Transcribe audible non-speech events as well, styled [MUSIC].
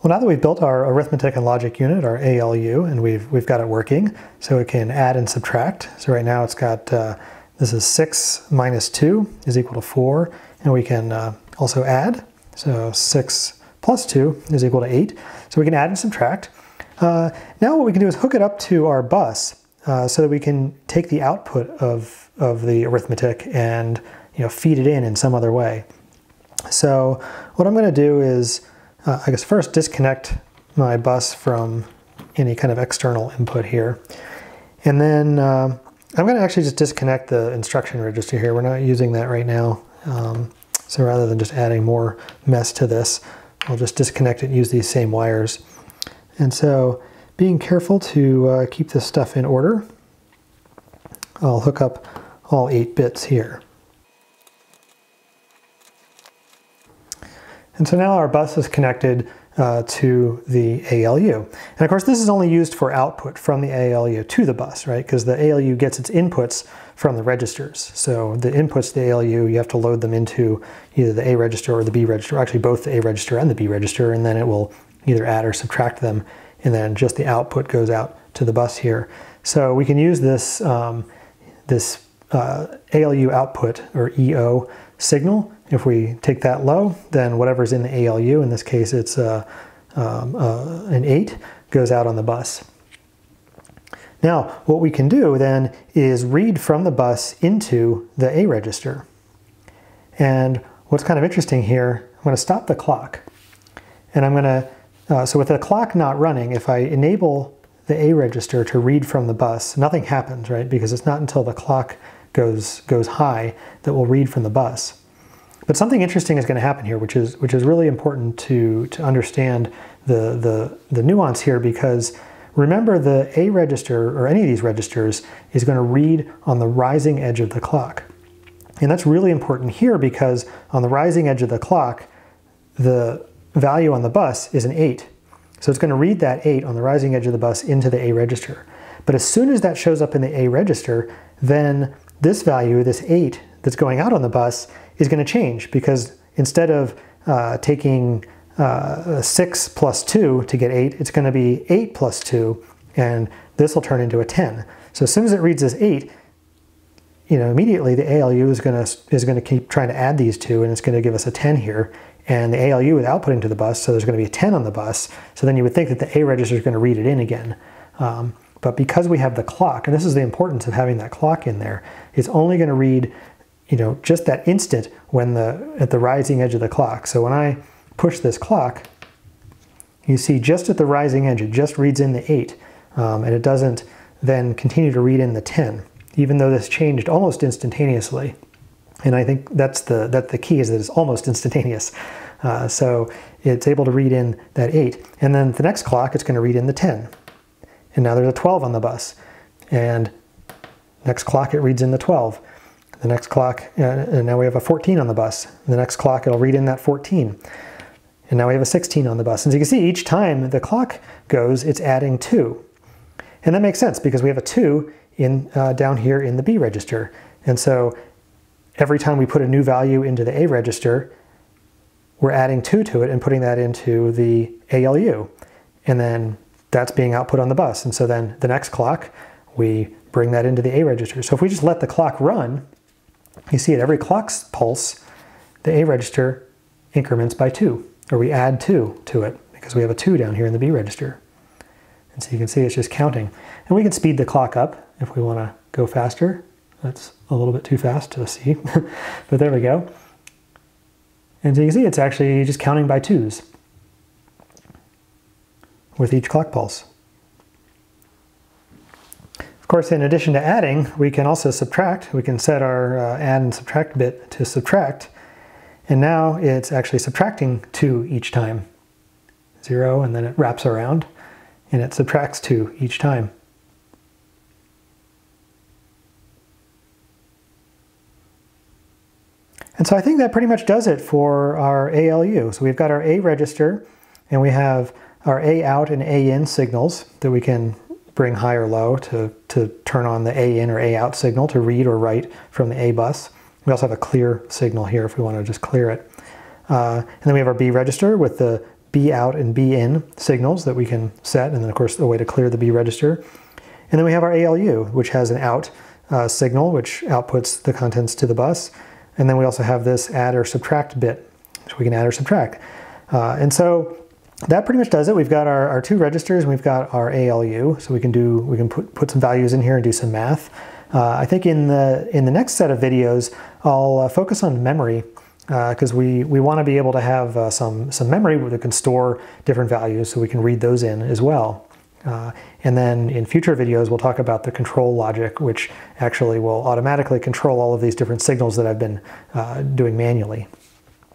Well, now that we've built our arithmetic and logic unit, our ALU, and we've, we've got it working, so it can add and subtract. So right now it's got, uh, this is 6 minus 2 is equal to 4, and we can uh, also add. So 6 plus 2 is equal to 8. So we can add and subtract. Uh, now what we can do is hook it up to our bus uh, so that we can take the output of, of the arithmetic and you know, feed it in in some other way. So what I'm going to do is uh, I guess first disconnect my bus from any kind of external input here. And then uh, I'm going to actually just disconnect the instruction register here. We're not using that right now. Um, so rather than just adding more mess to this, I'll just disconnect it and use these same wires. And so being careful to uh, keep this stuff in order, I'll hook up all eight bits here. And so now our bus is connected uh, to the ALU. And of course, this is only used for output from the ALU to the bus, right? Because the ALU gets its inputs from the registers. So the inputs to the ALU, you have to load them into either the A register or the B register, actually both the A register and the B register, and then it will either add or subtract them, and then just the output goes out to the bus here. So we can use this, um, this uh, ALU output, or EO, signal if we take that low, then whatever's in the ALU, in this case it's uh, um, uh, an 8, goes out on the bus. Now, what we can do then is read from the bus into the A register. And what's kind of interesting here, I'm going to stop the clock. And I'm going to, uh, so with the clock not running, if I enable the A register to read from the bus, nothing happens, right? Because it's not until the clock goes, goes high that we'll read from the bus. But something interesting is going to happen here, which is which is really important to to understand the the the nuance here because remember the A register or any of these registers is going to read on the rising edge of the clock. And that's really important here because on the rising edge of the clock, the value on the bus is an 8. So it's going to read that 8 on the rising edge of the bus into the A register. But as soon as that shows up in the A register, then this value, this 8 that's going out on the bus, is going to change because instead of uh, taking uh, 6 plus 2 to get 8, it's going to be 8 plus 2, and this will turn into a 10. So as soon as it reads as 8, you know, immediately the ALU is going to is going to keep trying to add these two, and it's going to give us a 10 here. And the ALU is outputting to the bus, so there's going to be a 10 on the bus. So then you would think that the A register is going to read it in again. Um, but because we have the clock, and this is the importance of having that clock in there, it's only going to read you know, just that instant when the, at the rising edge of the clock. So when I push this clock, you see just at the rising edge, it just reads in the eight, um, and it doesn't then continue to read in the 10, even though this changed almost instantaneously. And I think that's the, that the key is that it's almost [LAUGHS] instantaneous. Uh, so it's able to read in that 8. And then the next clock, it's going to read in the 10. And now there's a 12 on the bus. And next clock, it reads in the 12. The next clock, uh, and now we have a 14 on the bus. The next clock, it'll read in that 14. And now we have a 16 on the bus. And so you can see each time the clock goes, it's adding 2. And that makes sense because we have a 2 in, uh, down here in the B register. And so every time we put a new value into the A register, we're adding 2 to it and putting that into the ALU. And then that's being output on the bus. And so then the next clock, we bring that into the A register. So if we just let the clock run, you see at every clock pulse, the A register increments by 2, or we add 2 to it, because we have a 2 down here in the B register. And so you can see it's just counting. And we can speed the clock up if we want to go faster. That's a little bit too fast to see, [LAUGHS] but there we go. And so you can see it's actually just counting by twos with each clock pulse. Of course, in addition to adding, we can also subtract. We can set our uh, add and subtract bit to subtract. And now it's actually subtracting 2 each time. 0, and then it wraps around, and it subtracts 2 each time. And so I think that pretty much does it for our ALU. So we've got our A register, and we have our A out and A in signals that we can bring high or low to, to turn on the A in or A out signal to read or write from the A bus. We also have a clear signal here if we want to just clear it. Uh, and then we have our B register with the B out and B in signals that we can set, and then of course a way to clear the B register. And then we have our ALU, which has an out uh, signal, which outputs the contents to the bus. And then we also have this add or subtract bit, which we can add or subtract. Uh, and so that pretty much does it. We've got our, our two registers we've got our ALU. So we can do, we can put, put some values in here and do some math. Uh, I think in the, in the next set of videos, I'll uh, focus on memory because uh, we, we want to be able to have uh, some, some memory that can store different values so we can read those in as well. Uh, and then in future videos, we'll talk about the control logic, which actually will automatically control all of these different signals that I've been uh, doing manually.